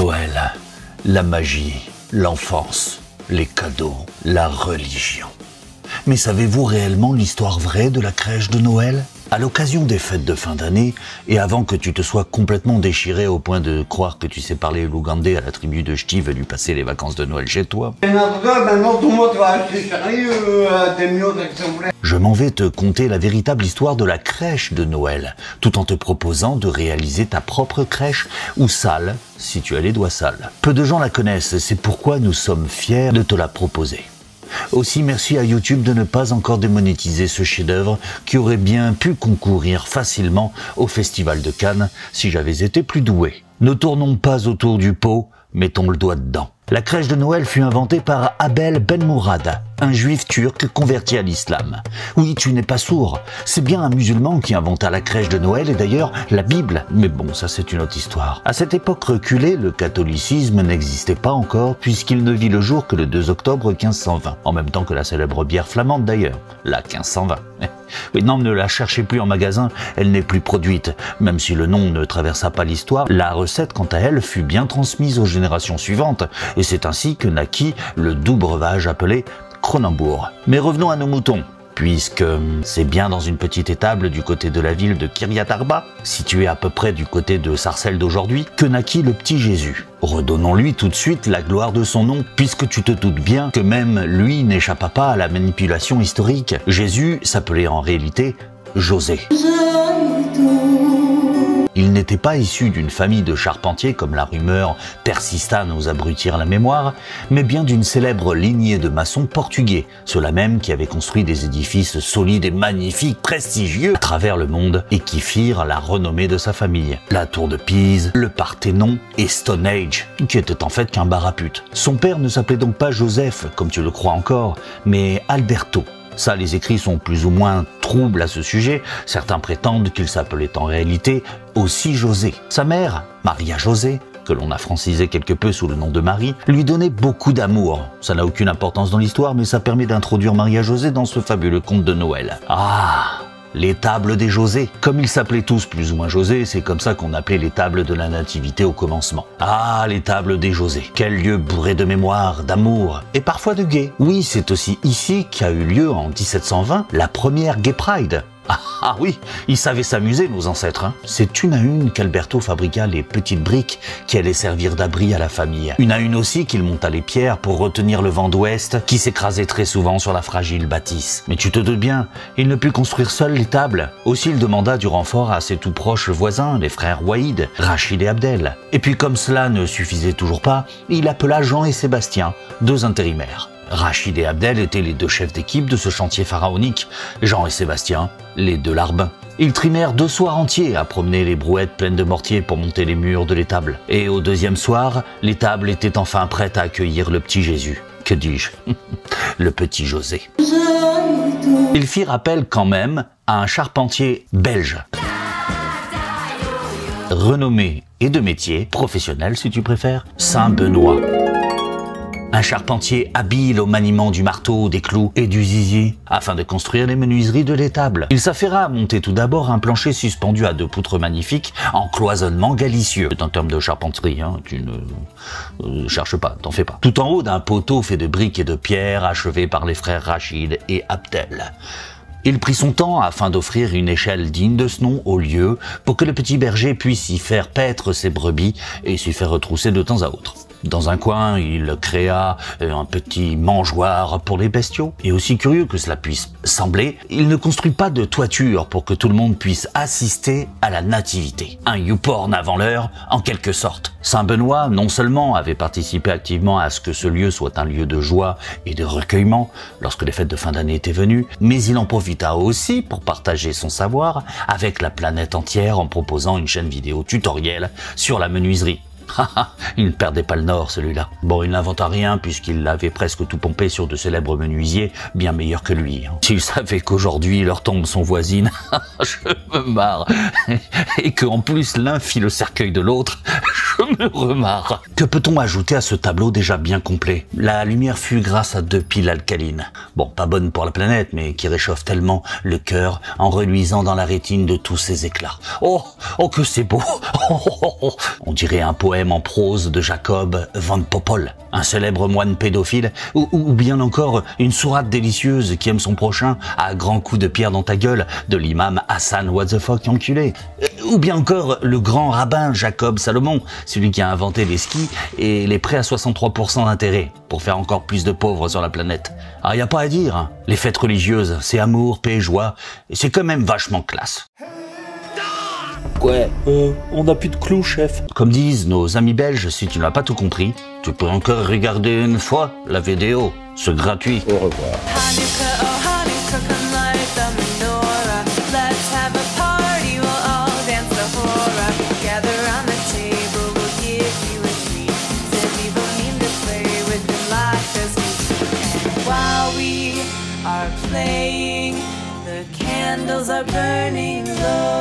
Noël, la magie, l'enfance, les cadeaux, la religion. Mais savez-vous réellement l'histoire vraie de la crèche de Noël? À l'occasion des fêtes de fin d'année, et avant que tu te sois complètement déchiré au point de croire que tu sais parler l'ougandais à la tribu de Ch'ti venu passer les vacances de Noël chez toi, je m'en vais te conter la véritable histoire de la crèche de Noël, tout en te proposant de réaliser ta propre crèche, ou salle, si tu as les doigts sales. Peu de gens la connaissent, et c'est pourquoi nous sommes fiers de te la proposer. Aussi merci à YouTube de ne pas encore démonétiser ce chef-d'œuvre qui aurait bien pu concourir facilement au Festival de Cannes si j'avais été plus doué. Ne tournons pas autour du pot, mettons le doigt dedans. La crèche de Noël fut inventée par Abel Ben Mourad, un juif turc converti à l'islam. Oui, tu n'es pas sourd. C'est bien un musulman qui inventa la crèche de Noël et d'ailleurs la Bible. Mais bon, ça c'est une autre histoire. À cette époque reculée, le catholicisme n'existait pas encore puisqu'il ne vit le jour que le 2 octobre 1520. En même temps que la célèbre bière flamande d'ailleurs, la 1520. Oui, non, ne la cherchez plus en magasin, elle n'est plus produite. Même si le nom ne traversa pas l'histoire, la recette, quant à elle, fut bien transmise aux générations suivantes, et c'est ainsi que naquit le doux breuvage appelé Cronenbourg. Mais revenons à nos moutons. Puisque c'est bien dans une petite étable du côté de la ville de Kiryat Arba, située à peu près du côté de Sarcelles d'aujourd'hui, que naquit le petit Jésus. Redonnons-lui tout de suite la gloire de son nom, puisque tu te doutes bien que même lui n'échappa pas à la manipulation historique. Jésus s'appelait en réalité José. Il n'était pas issu d'une famille de charpentiers comme la rumeur persista à nous abrutir la mémoire, mais bien d'une célèbre lignée de maçons portugais, ceux-là même qui avaient construit des édifices solides et magnifiques, prestigieux à travers le monde et qui firent la renommée de sa famille. La tour de Pise, le Parthénon et Stonehenge, qui était en fait qu'un bar à pute. Son père ne s'appelait donc pas Joseph, comme tu le crois encore, mais Alberto. Ça, les écrits sont plus ou moins troubles à ce sujet. Certains prétendent qu'il s'appelait en réalité aussi José. Sa mère, Maria José, que l'on a francisé quelque peu sous le nom de Marie, lui donnait beaucoup d'amour. Ça n'a aucune importance dans l'histoire, mais ça permet d'introduire Maria José dans ce fabuleux conte de Noël. Ah les tables des José. Comme ils s'appelaient tous plus ou moins José, c'est comme ça qu'on appelait les tables de la nativité au commencement. Ah, les tables des José. Quel lieu bourré de mémoire, d'amour et parfois de gay. Oui, c'est aussi ici qu'a eu lieu en 1720 la première Gay Pride. Ah, ah oui, ils savaient s'amuser, nos ancêtres. Hein. C'est une à une qu'Alberto fabriqua les petites briques qui allaient servir d'abri à la famille. Une à une aussi qu'il monta les pierres pour retenir le vent d'ouest qui s'écrasait très souvent sur la fragile bâtisse. Mais tu te doutes bien, il ne put construire seul les tables. Aussi il demanda du renfort à ses tout proches voisins, les frères Waïd, Rachid et Abdel. Et puis comme cela ne suffisait toujours pas, il appela Jean et Sébastien, deux intérimaires. Rachid et Abdel étaient les deux chefs d'équipe de ce chantier pharaonique, Jean et Sébastien, les deux larbins. Ils trimèrent deux soirs entiers à promener les brouettes pleines de mortier pour monter les murs de l'étable. Et au deuxième soir, l'étable était enfin prête à accueillir le petit Jésus. Que dis-je? Le petit José. Ils firent appel quand même à un charpentier belge. Renommé et de métier, professionnel si tu préfères, Saint-Benoît. Un charpentier habile au maniement du marteau, des clous et du zizi, afin de construire les menuiseries de l'étable. Il s'affaira à monter tout d'abord un plancher suspendu à deux poutres magnifiques en cloisonnement galicieux. C'est un terme de charpenterie, hein, tu ne euh, cherches pas, t'en fais pas. Tout en haut d'un poteau fait de briques et de pierres achevé par les frères Rachid et Abdel. Il prit son temps afin d'offrir une échelle digne de ce nom au lieu pour que le petit berger puisse y faire paître ses brebis et s'y faire retrousser de temps à autre. Dans un coin, il créa un petit mangeoire pour les bestiaux. Et aussi curieux que cela puisse sembler, il ne construit pas de toiture pour que tout le monde puisse assister à la nativité. Un YouPorn avant l'heure, en quelque sorte. Saint Benoît, non seulement avait participé activement à ce que ce lieu soit un lieu de joie et de recueillement lorsque les fêtes de fin d'année étaient venues, mais il en profita aussi pour partager son savoir avec la planète entière en proposant une chaîne vidéo tutoriel sur la menuiserie. il ne perdait pas le nord, celui-là. Bon, il n'inventa rien puisqu'il avait presque tout pompé sur de célèbres menuisiers bien meilleurs que lui. hein. S'il savait qu'aujourd'hui leurs tombes sont voisines, je me marre. Et qu'en plus l'un fit le cercueil de l'autre, je me remarre. Que peut-on ajouter à ce tableau déjà bien complet? La lumière fut grâce à deux piles alcalines. Bon, pas bonnes pour la planète, mais qui réchauffent tellement le cœur en reluisant dans la rétine de tous ces éclats. Oh, oh que c'est beau oh. On dirait un poème en prose de Jacob van Popol, un célèbre moine pédophile, ou, bien encore une sourate délicieuse qui aime son prochain à grands coups de pierre dans ta gueule de l'imam Hassan What the fuck enculé, Euh, ou bien encore le grand rabbin Jacob Salomon, celui qui a inventé les skis et les prêts à 63% d'intérêt pour faire encore plus de pauvres sur la planète. Ah, y a pas à dire, hein. les fêtes religieuses, c'est amour, paix, joie, c'est quand même vachement classe. Ouais, euh, on n'a plus de clous, chef. Comme disent nos amis belges, si tu n'as pas tout compris, tu peux encore regarder une fois la vidéo. C'est gratuit. Au revoir. Hanukkah, oh Hanukkah, come light the menorah. Let's have a party, we'll all dance the hora. Gather round the table, we'll give you a treat. Send people mean to play with your life as we speak. And while we are playing, the candles are burning low.